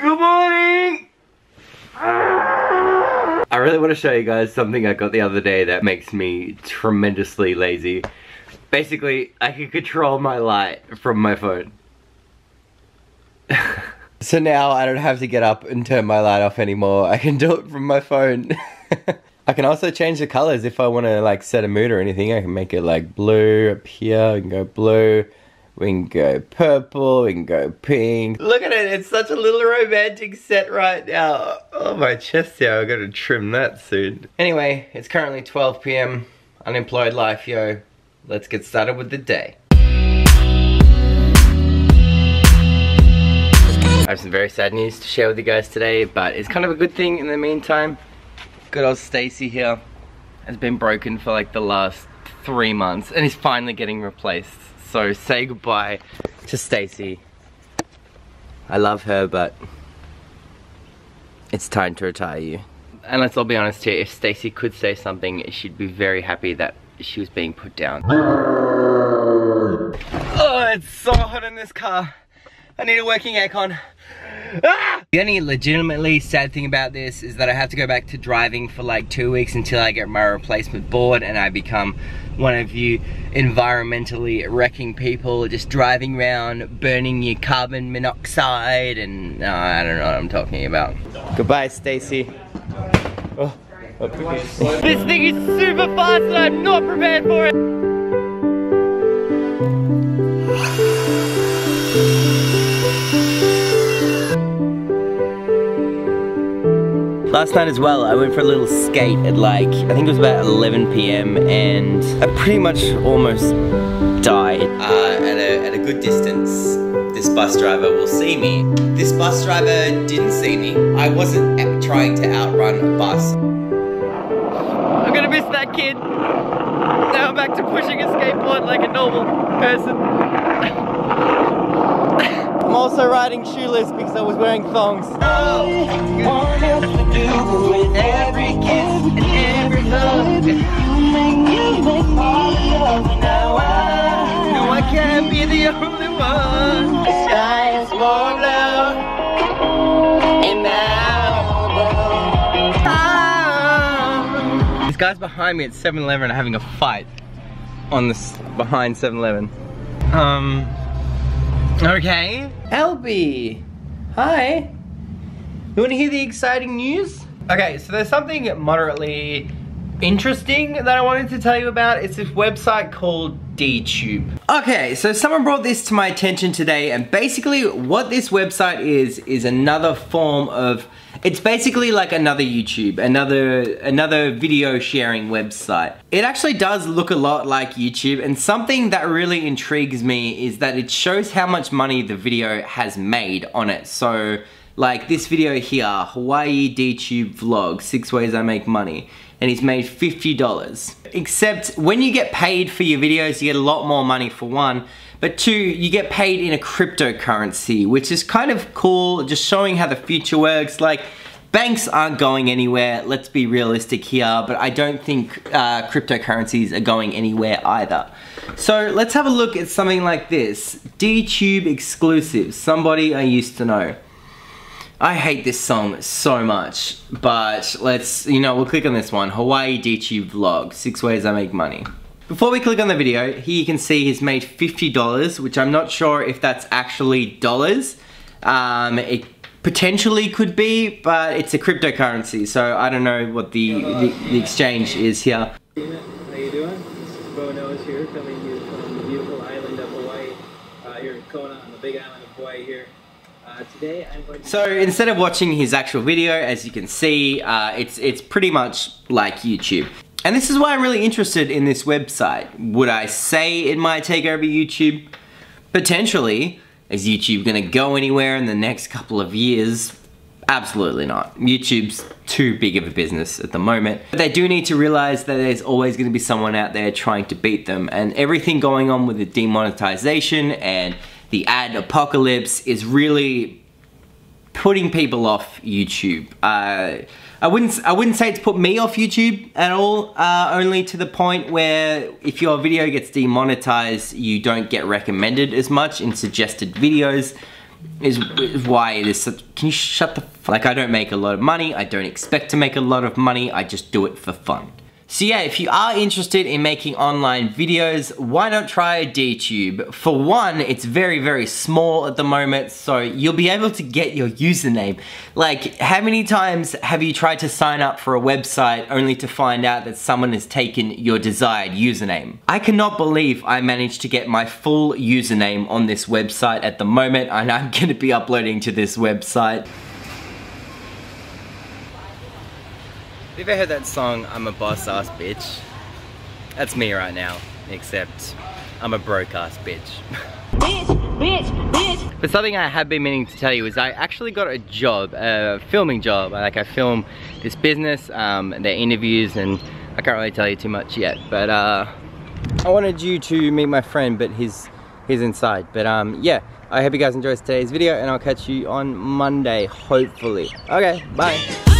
Good morning! I really want to show you guys something I got the other day that makes me tremendously lazy. Basically, I can control my light from my phone. so now I don't have to get up and turn my light off anymore. I can do it from my phone. I can also change the colors if I want to like set a mood or anything. I can make it like blue up here. and go blue. We can go purple, we can go pink. Look at it, it's such a little romantic set right now. Oh, my chest hair, i got to trim that soon. Anyway, it's currently 12 p.m. Unemployed life, yo. Let's get started with the day. I have some very sad news to share with you guys today, but it's kind of a good thing in the meantime. Good old Stacy here has been broken for like the last three months and is finally getting replaced. So say goodbye to Stacy. I love her, but it's time to retire you. And let's all be honest here, if Stacy could say something, she'd be very happy that she was being put down. oh, it's so hot in this car. I need a working aircon. Ah! The only legitimately sad thing about this is that I have to go back to driving for like two weeks until I get my replacement board and I become one of you environmentally wrecking people, just driving around, burning your carbon monoxide and uh, I don't know what I'm talking about. Goodbye, Stacy. Oh. this thing is super fast and I'm not prepared for it. Last night as well, I went for a little skate at like, I think it was about 11 p.m. and I pretty much almost died. Uh, at, a, at a good distance, this bus driver will see me. This bus driver didn't see me. I wasn't trying to outrun a bus. I'm gonna miss that kid. Now I'm back to pushing a skateboard like a normal person. I'm also riding shoeless because I was wearing thongs. Oh, do with every kiss and every love. You make, you make Now I can't be the only one. The sky is more blue. And now. This guy's behind me at 7-Eleven having a fight on this behind 7-Eleven. Um. Okay. Elby. Hi. You want to hear the exciting news? Okay, so there's something moderately interesting that I wanted to tell you about. It's this website called DTube. Okay, so someone brought this to my attention today and basically what this website is, is another form of, it's basically like another YouTube, another, another video sharing website. It actually does look a lot like YouTube and something that really intrigues me is that it shows how much money the video has made on it. So like this video here, Hawaii DTube vlog, six ways I make money. And he's made $50. Except when you get paid for your videos, you get a lot more money for one. But two, you get paid in a cryptocurrency, which is kind of cool, just showing how the future works. Like, banks aren't going anywhere, let's be realistic here, but I don't think uh, cryptocurrencies are going anywhere either. So let's have a look at something like this. DTube exclusive, somebody I used to know. I hate this song so much, but let's, you know, we'll click on this one. Hawaii DTube Vlog, six ways I make money. Before we click on the video, here you can see he's made $50, which I'm not sure if that's actually dollars. Um, it potentially could be, but it's a cryptocurrency, so I don't know what the, the, the exchange is here. How you doing? This is Bo Nose here, coming to you from the beautiful island of Hawaii, uh, here in Kona on the big island of Hawaii here. Uh, today I'm going to so instead of watching his actual video, as you can see, uh, it's, it's pretty much like YouTube. And this is why I'm really interested in this website. Would I say it might take over YouTube? Potentially. Is YouTube gonna go anywhere in the next couple of years? Absolutely not. YouTube's too big of a business at the moment. But they do need to realize that there's always gonna be someone out there trying to beat them and everything going on with the demonetization and the ad apocalypse is really putting people off YouTube. Uh, I wouldn't I wouldn't say it's put me off YouTube at all, uh, only to the point where if your video gets demonetized, you don't get recommended as much in suggested videos. is, is why it is such, can you shut the, like I don't make a lot of money, I don't expect to make a lot of money, I just do it for fun. So yeah, if you are interested in making online videos, why not try DTube? For one, it's very, very small at the moment, so you'll be able to get your username. Like, how many times have you tried to sign up for a website only to find out that someone has taken your desired username? I cannot believe I managed to get my full username on this website at the moment, and I'm gonna be uploading to this website. Have you ever heard that song, I'm a boss ass bitch? That's me right now, except I'm a broke ass bitch. bitch, bitch, bitch. But something I have been meaning to tell you is I actually got a job, a filming job. Like I film this business, um, their interviews, and I can't really tell you too much yet. But uh, I wanted you to meet my friend, but he's he's inside. But um, yeah, I hope you guys enjoyed today's video, and I'll catch you on Monday, hopefully. Okay, bye.